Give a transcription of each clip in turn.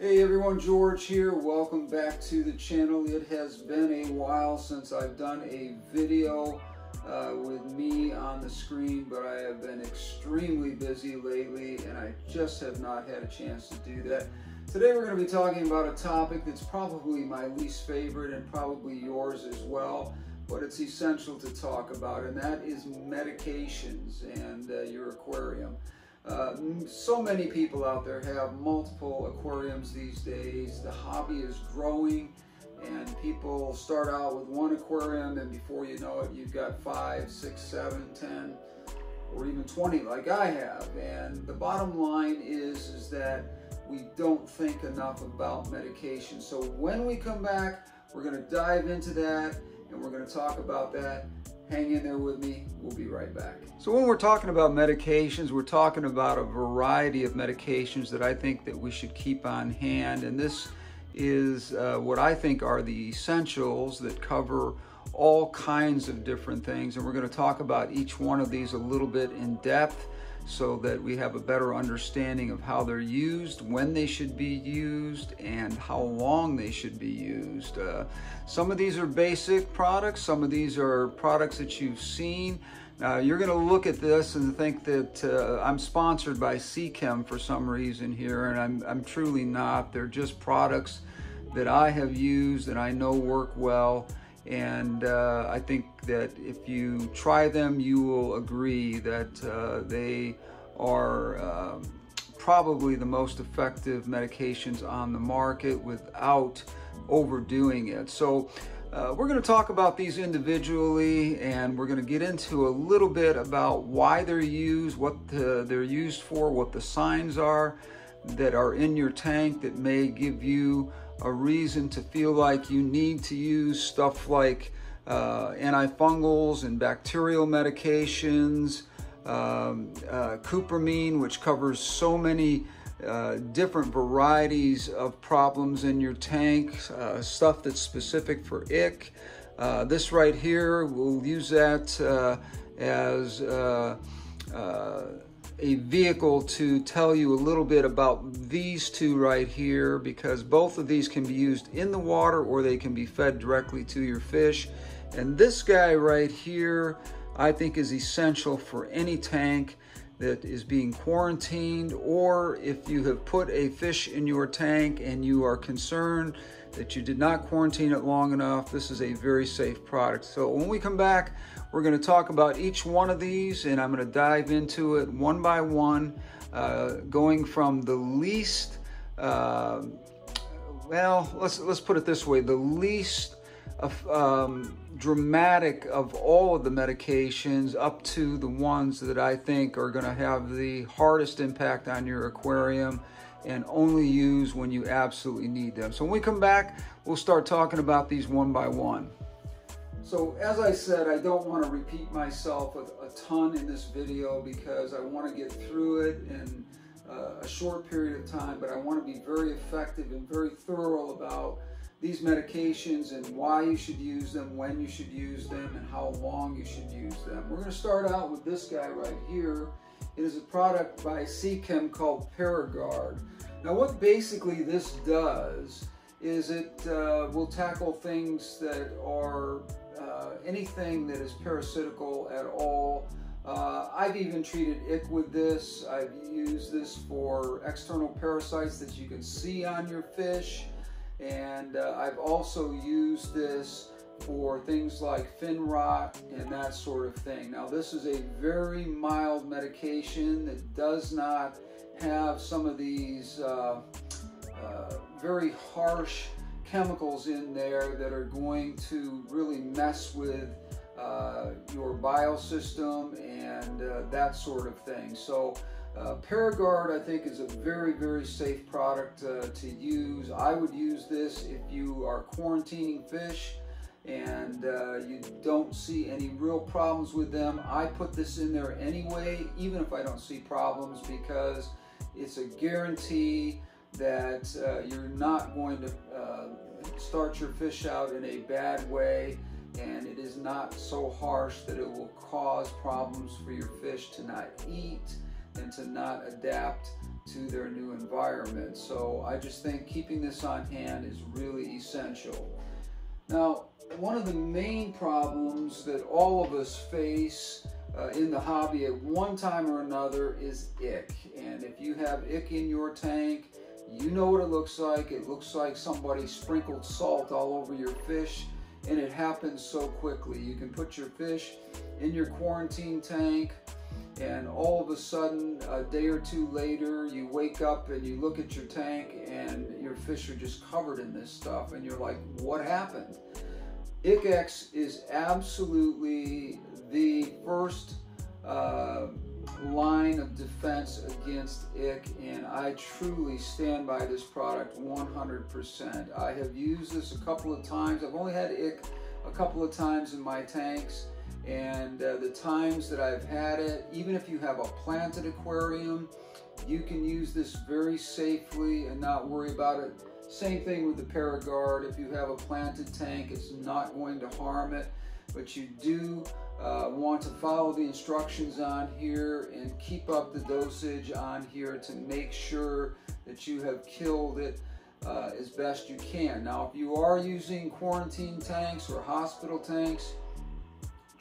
Hey everyone, George here. Welcome back to the channel. It has been a while since I've done a video uh, with me on the screen, but I have been extremely busy lately and I just have not had a chance to do that. Today we're going to be talking about a topic that's probably my least favorite and probably yours as well, but it's essential to talk about, and that is medications and uh, your aquarium. Uh, so many people out there have multiple aquariums these days. The hobby is growing and people start out with one aquarium and before you know it you've got five, six, seven, ten, or even 20 like I have. And the bottom line is, is that we don't think enough about medication. So when we come back, we're gonna dive into that and we're gonna talk about that Hang in there with me. We'll be right back. So when we're talking about medications, we're talking about a variety of medications that I think that we should keep on hand. And this is uh, what I think are the essentials that cover all kinds of different things. And we're going to talk about each one of these a little bit in depth so that we have a better understanding of how they're used, when they should be used, and how long they should be used. Uh, some of these are basic products, some of these are products that you've seen. Uh, you're going to look at this and think that uh, I'm sponsored by Seachem for some reason here, and I'm, I'm truly not. They're just products that I have used and I know work well. And uh, I think that if you try them, you will agree that uh, they are um, probably the most effective medications on the market without overdoing it. So uh, we're going to talk about these individually and we're going to get into a little bit about why they're used, what the, they're used for, what the signs are that are in your tank that may give you a reason to feel like you need to use stuff like uh, antifungals and bacterial medications, um, uh, cupramine, which covers so many uh, different varieties of problems in your tank, uh, stuff that's specific for ick. Uh, this right here, we'll use that uh, as a vehicle to tell you a little bit about these two right here because both of these can be used in the water or they can be fed directly to your fish. And this guy right here, I think is essential for any tank that is being quarantined or if you have put a fish in your tank and you are concerned that you did not quarantine it long enough, this is a very safe product. So when we come back, we're going to talk about each one of these and I'm going to dive into it one by one, uh, going from the least, uh, well, let's, let's put it this way, the least um, dramatic of all of the medications up to the ones that I think are going to have the hardest impact on your aquarium and only use when you absolutely need them. So when we come back, we'll start talking about these one by one. So as I said, I don't want to repeat myself a, a ton in this video because I want to get through it in uh, a short period of time, but I want to be very effective and very thorough about these medications and why you should use them, when you should use them, and how long you should use them. We're going to start out with this guy right here. It is a product by Seachem called ParaGuard. Now what basically this does is it uh, will tackle things that are uh, anything that is parasitical at all. Uh, I've even treated ick with this. I've used this for external parasites that you can see on your fish. And uh, I've also used this for things like fin rot and that sort of thing. Now this is a very mild medication that does not have some of these uh, uh, very harsh chemicals in there that are going to really mess with uh, your biosystem and uh, that sort of thing. So uh, ParaGuard I think is a very very safe product uh, to use. I would use this if you are quarantining fish and uh, you don't see any real problems with them. I put this in there anyway even if I don't see problems because it's a guarantee that uh, you're not going to uh, start your fish out in a bad way and it is not so harsh that it will cause problems for your fish to not eat, and to not adapt to their new environment. So I just think keeping this on hand is really essential. Now, one of the main problems that all of us face uh, in the hobby at one time or another is ick. And if you have ick in your tank, you know what it looks like. It looks like somebody sprinkled salt all over your fish and it happens so quickly. You can put your fish in your quarantine tank and all of a sudden a day or two later you wake up and you look at your tank and your fish are just covered in this stuff and you're like what happened Ich-X is absolutely the first uh, line of defense against ick and I truly stand by this product 100%. I have used this a couple of times. I've only had ick a couple of times in my tanks and uh, the times that I've had it, even if you have a planted aquarium, you can use this very safely and not worry about it. Same thing with the ParaGuard. If you have a planted tank, it's not going to harm it, but you do uh, want to follow the instructions on here and keep up the dosage on here to make sure that you have killed it uh, as best you can. Now, if you are using quarantine tanks or hospital tanks,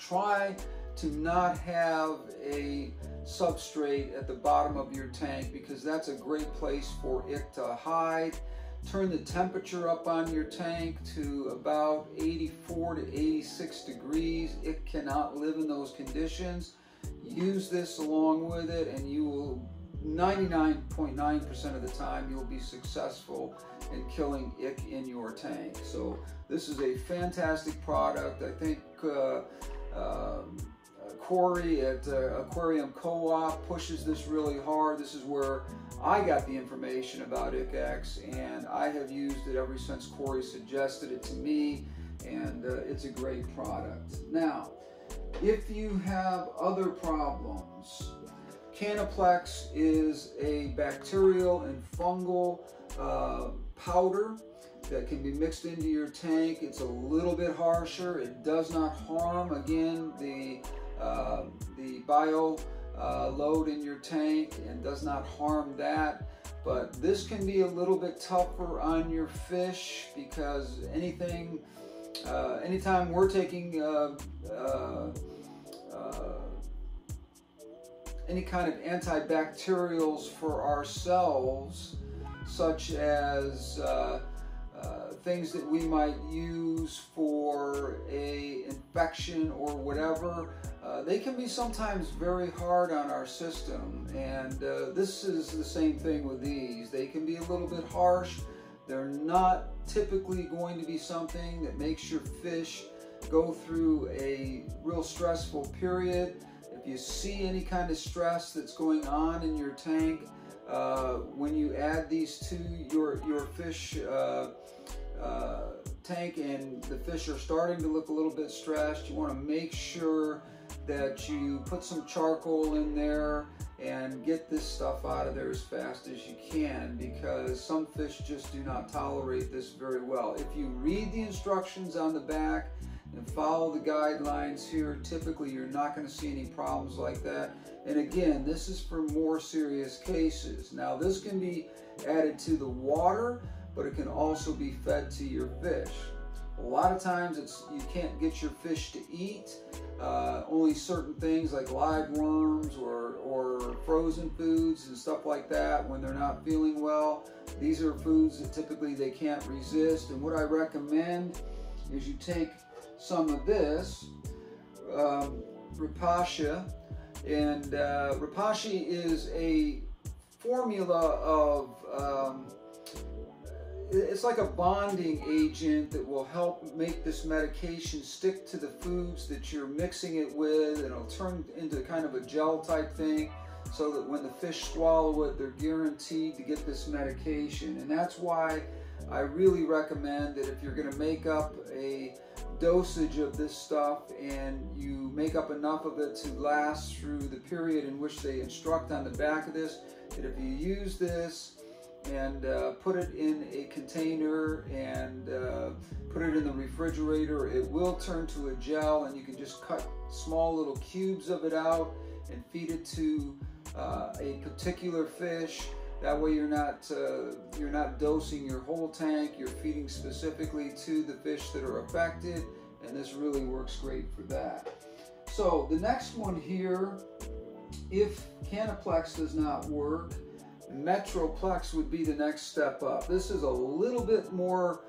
try to not have a substrate at the bottom of your tank because that's a great place for it to hide. Turn the temperature up on your tank to about 84 to 86 degrees. It cannot live in those conditions. Use this along with it and you will 99.9% of the time you'll be successful in killing ick in your tank. So this is a fantastic product. I think uh, um, Cory at uh, Aquarium Co-op pushes this really hard. This is where I got the information about Ich-X and I have used it ever since Cory suggested it to me and uh, it's a great product. Now, if you have other problems, KanaPlex is a bacterial and fungal uh, powder that can be mixed into your tank. It's a little bit harsher. It does not harm, again, the, uh, the bio uh, load in your tank and does not harm that. But this can be a little bit tougher on your fish because anything, uh, anytime we're taking uh, uh, uh, any kind of antibacterials for ourselves, such as uh, things that we might use for a infection or whatever, uh, they can be sometimes very hard on our system. And uh, this is the same thing with these. They can be a little bit harsh. They're not typically going to be something that makes your fish go through a real stressful period. If you see any kind of stress that's going on in your tank, uh, when you add these to your, your fish uh, uh, tank and the fish are starting to look a little bit stressed, you want to make sure that you put some charcoal in there and get this stuff out of there as fast as you can because some fish just do not tolerate this very well. If you read the instructions on the back and follow the guidelines here, typically you're not going to see any problems like that. And again, this is for more serious cases. Now this can be added to the water, but it can also be fed to your fish. A lot of times it's you can't get your fish to eat. Uh, only certain things like live worms or, or frozen foods and stuff like that when they're not feeling well. These are foods that typically they can't resist. And what I recommend is you take some of this, um, Repashy, and uh, Repashy is a formula of um, it's like a bonding agent that will help make this medication stick to the foods that you're mixing it with and it'll turn into kind of a gel type thing so that when the fish swallow it they're guaranteed to get this medication. And that's why I really recommend that if you're going to make up a dosage of this stuff and you make up enough of it to last through the period in which they instruct on the back of this that if you use this and uh, put it in a container and uh, put it in the refrigerator. It will turn to a gel and you can just cut small little cubes of it out and feed it to uh, a particular fish. That way you're not, uh, you're not dosing your whole tank, you're feeding specifically to the fish that are affected, and this really works great for that. So the next one here, if KanaPlex does not work, Metroplex would be the next step up. This is a little bit more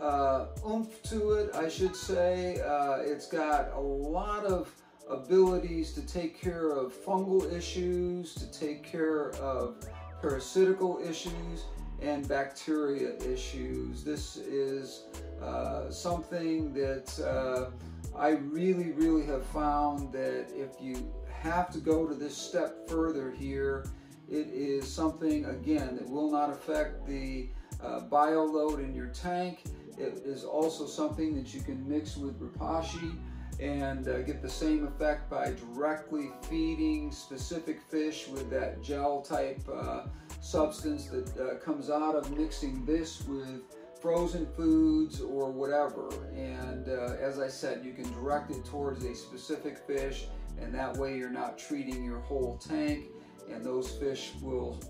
uh, oomph to it, I should say. Uh, it's got a lot of abilities to take care of fungal issues, to take care of parasitical issues, and bacteria issues. This is uh, something that uh, I really, really have found that if you have to go to this step further here, it is something, again, that will not affect the uh, bio load in your tank. It is also something that you can mix with Repashy and uh, get the same effect by directly feeding specific fish with that gel type uh, substance that uh, comes out of mixing this with frozen foods or whatever. And uh, as I said, you can direct it towards a specific fish and that way you're not treating your whole tank and those fish will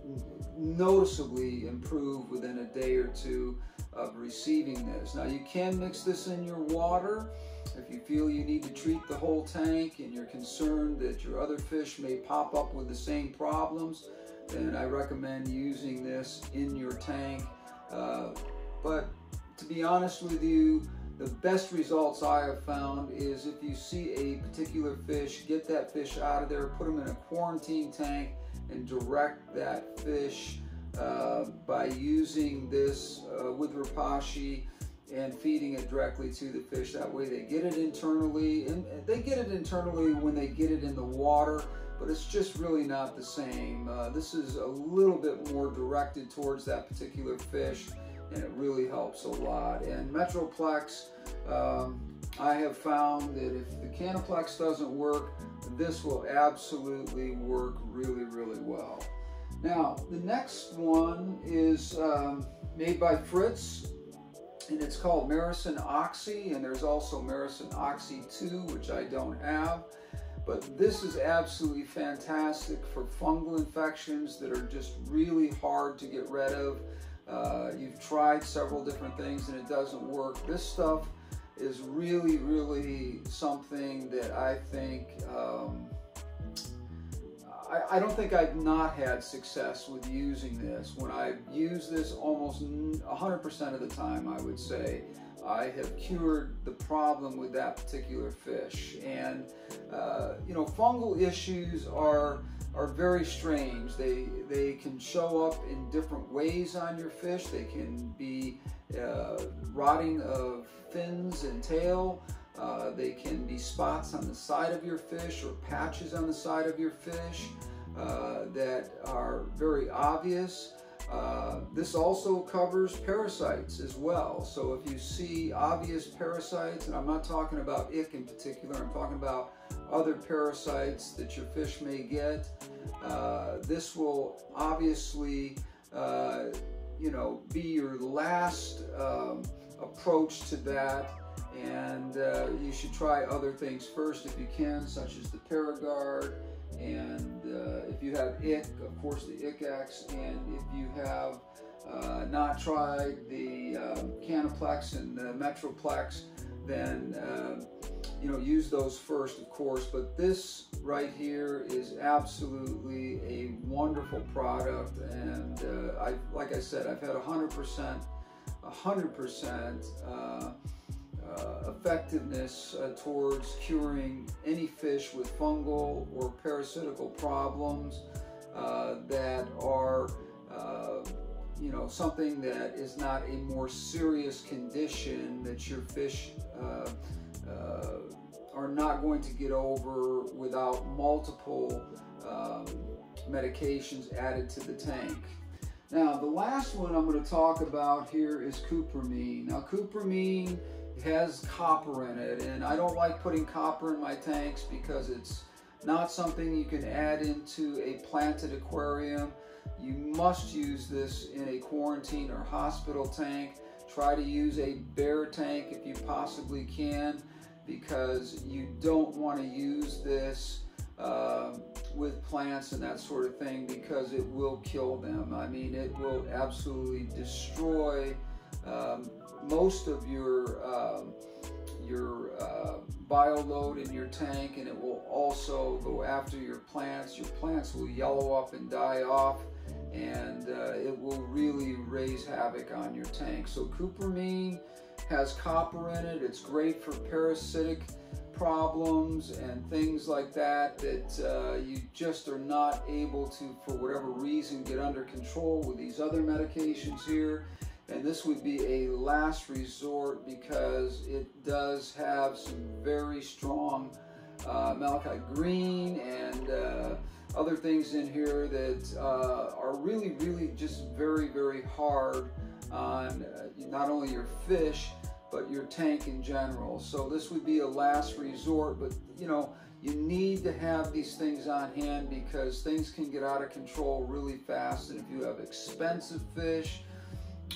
noticeably improve within a day or two of receiving this. Now you can mix this in your water if you feel you need to treat the whole tank and you're concerned that your other fish may pop up with the same problems, then I recommend using this in your tank. Uh, but to be honest with you, the best results I have found is if you see a particular fish, get that fish out of there, put them in a quarantine tank, and direct that fish uh, by using this uh, with Repashy and feeding it directly to the fish. That way they get it internally, and they get it internally when they get it in the water, but it's just really not the same. Uh, this is a little bit more directed towards that particular fish, and it really helps a lot. And Metroplex, um, I have found that if the KanaPlex doesn't work, this will absolutely work really, really well. Now, the next one is um, made by Fritz, and it's called Maracyn Oxy, and there's also Maracyn Oxy 2, which I don't have. But this is absolutely fantastic for fungal infections that are just really hard to get rid of. Uh, you've tried several different things and it doesn't work. This stuff is really, really something that I think, um, I, I, don't think I've not had success with using this. When I use this almost 100% of the time, I would say, I have cured the problem with that particular fish. And, uh, you know, fungal issues are are very strange. They, they can show up in different ways on your fish. They can be uh, rotting of fins and tail. Uh, they can be spots on the side of your fish or patches on the side of your fish uh, that are very obvious. Uh, this also covers parasites as well. So if you see obvious parasites, and I'm not talking about ick in particular, I'm talking about other parasites that your fish may get, uh, this will obviously, uh, you know, be your last um, approach to that and uh, you should try other things first if you can, such as the ParaGuard, and uh, if you have ick, of course the Ich-X, and if you have uh, not tried the um, KanaPlex and the Metroplex, then um, you know use those first, of course. But this right here is absolutely a wonderful product, and uh, I, like I said, I've had 100%, 100% uh, effectiveness uh, towards curing any fish with fungal or parasitical problems uh, that are uh, you know something that is not a more serious condition that your fish uh, uh, are not going to get over without multiple um, medications added to the tank. Now, the last one I'm going to talk about here is cupramine. Now, cupramine has copper in it and I don't like putting copper in my tanks because it's not something you can add into a planted aquarium. You must use this in a quarantine or hospital tank. Try to use a bare tank if you possibly can because you don't want to use this uh, with plants and that sort of thing because it will kill them. I mean, it will absolutely destroy um, most of your um, your uh, bio load in your tank and it will also go after your plants. Your plants will yellow up and die off and uh, it will really raise havoc on your tank. So cupramine has copper in it. It's great for parasitic problems and things like that that uh, you just are not able to, for whatever reason, get under control with these other medications here. And this would be a last resort because it does have some very strong uh, malachite green and uh, other things in here that uh, are really, really just very, very hard on uh, not only your fish, but your tank in general. So this would be a last resort, but you know, you need to have these things on hand because things can get out of control really fast. And if you have expensive fish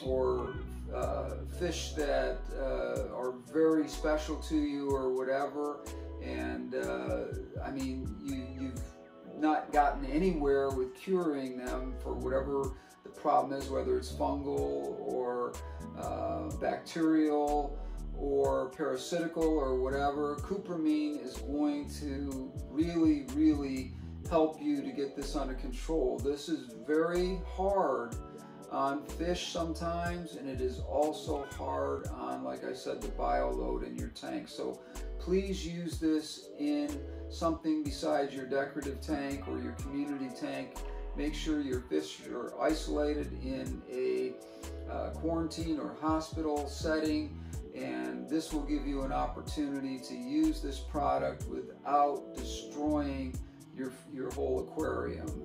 or uh, fish that uh, are very special to you or whatever, and uh, I mean, you, you've not gotten anywhere with curing them for whatever the problem is, whether it's fungal or uh, bacterial or parasitical or whatever, cupramine is going to really, really help you to get this under control. This is very hard on fish sometimes, and it is also hard on, like I said, the bio load in your tank. So please use this in something besides your decorative tank or your community tank. Make sure your fish are isolated in a uh, quarantine or hospital setting and this will give you an opportunity to use this product without destroying your, your whole aquarium.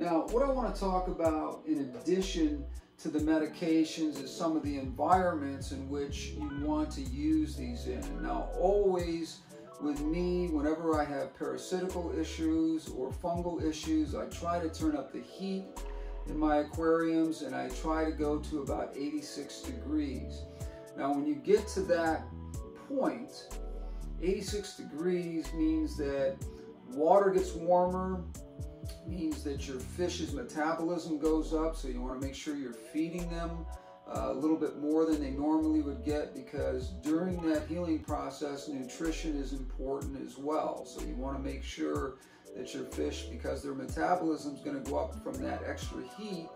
Now, what I want to talk about in addition to the medications is some of the environments in which you want to use these in. Now, always with me, whenever I have parasitical issues or fungal issues, I try to turn up the heat in my aquariums and I try to go to about 86 degrees. Now, when you get to that point, 86 degrees means that water gets warmer, means that your fish's metabolism goes up, so you want to make sure you're feeding them uh, a little bit more than they normally would get because during that healing process, nutrition is important as well. So you want to make sure that your fish, because their metabolism is going to go up from that extra heat,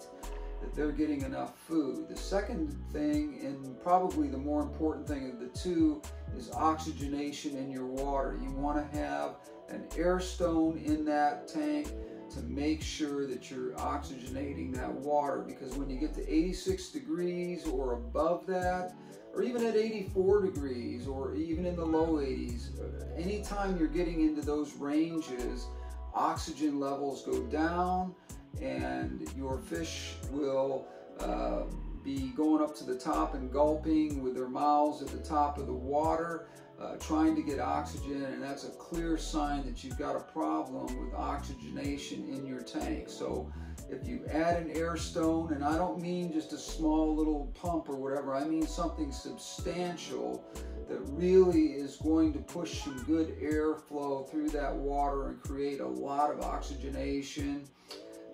that they're getting enough food. The second thing, and probably the more important thing of the two, is oxygenation in your water. You want to have an air stone in that tank to make sure that you're oxygenating that water because when you get to 86 degrees or above that, or even at 84 degrees or even in the low 80s, anytime you're getting into those ranges, oxygen levels go down and your fish will uh, be going up to the top and gulping with their mouths at the top of the water, uh, trying to get oxygen, and that's a clear sign that you've got a problem with oxygenation in your tank. So if you add an air stone, and I don't mean just a small little pump or whatever, I mean something substantial that really is going to push some good airflow through that water and create a lot of oxygenation.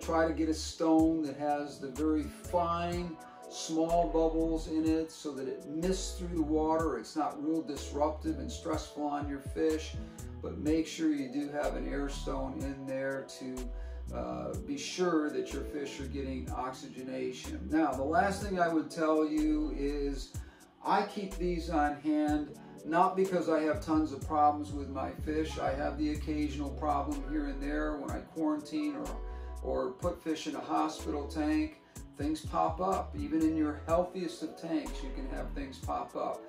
Try to get a stone that has the very fine, small bubbles in it so that it mists through the water. It's not real disruptive and stressful on your fish, but make sure you do have an air stone in there to uh, be sure that your fish are getting oxygenation. Now, the last thing I would tell you is I keep these on hand not because I have tons of problems with my fish. I have the occasional problem here and there when I quarantine or, or put fish in a hospital tank. Things pop up. Even in your healthiest of tanks, you can have things pop up.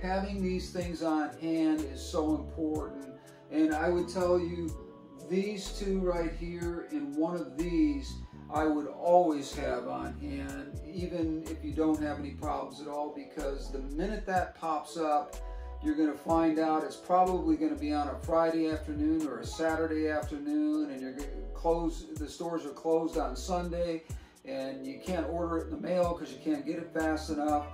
Having these things on hand is so important. And I would tell you, these two right here and one of these I would always have on hand, even if you don't have any problems at all, because the minute that pops up, you're going to find out it's probably going to be on a Friday afternoon or a Saturday afternoon, and you're going to close. The stores are closed on Sunday, and you can't order it in the mail because you can't get it fast enough.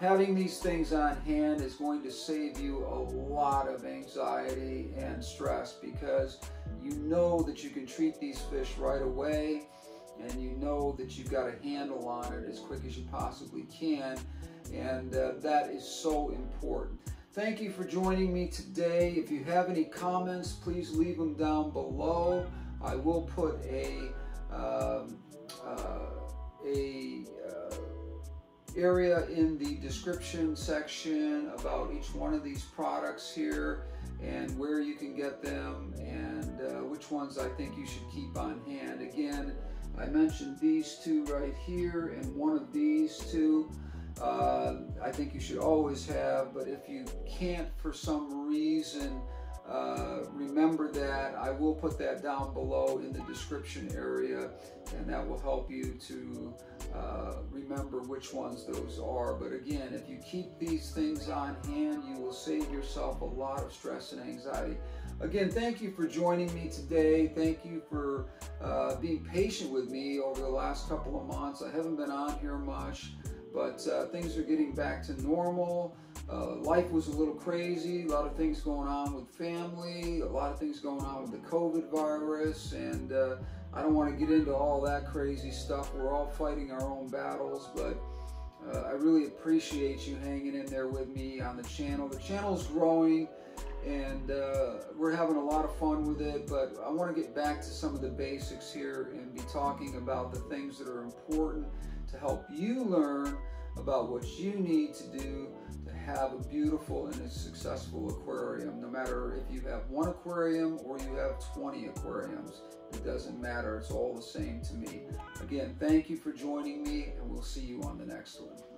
Having these things on hand is going to save you a lot of anxiety and stress because you know that you can treat these fish right away and you know that you've got a handle on it as quick as you possibly can. And uh, that is so important. Thank you for joining me today. If you have any comments, please leave them down below. I will put a um, a uh, area in the description section about each one of these products here and where you can get them and uh, which ones I think you should keep on hand. Again, I mentioned these two right here and one of these two uh, I think you should always have, but if you can't for some reason uh, remember that. I will put that down below in the description area and that will help you to uh, remember which ones those are. But again, if you keep these things on hand, you will save yourself a lot of stress and anxiety. Again, thank you for joining me today. Thank you for uh, being patient with me over the last couple of months. I haven't been on here much but uh, things are getting back to normal. Uh, life was a little crazy, a lot of things going on with family, a lot of things going on with the COVID virus, and uh, I don't want to get into all that crazy stuff. We're all fighting our own battles, but uh, I really appreciate you hanging in there with me on the channel. The channel's growing and uh, we're having a lot of fun with it, but I want to get back to some of the basics here and be talking about the things that are important to help you learn about what you need to do have a beautiful and a successful aquarium. No matter if you have one aquarium or you have 20 aquariums, it doesn't matter. It's all the same to me. Again, thank you for joining me and we'll see you on the next one.